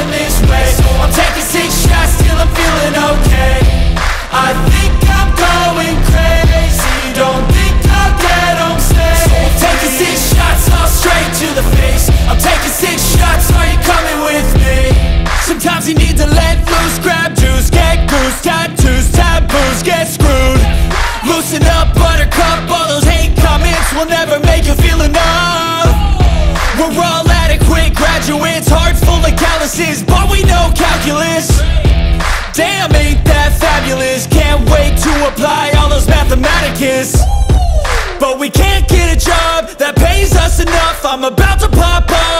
feeling this way. So I'm taking six shots till I'm feeling okay. I think I'm going crazy. Don't think I'll get home safe So I'm taking six shots, all straight to the face. I'm taking six shots, are you coming with me? Sometimes you need to let loose, grab juice, get goose Tattoos, taboos, get screwed graduates heart full of calluses, but we know calculus. Damn, ain't that fabulous? Can't wait to apply all those mathematicus. But we can't get a job that pays us enough. I'm about to pop off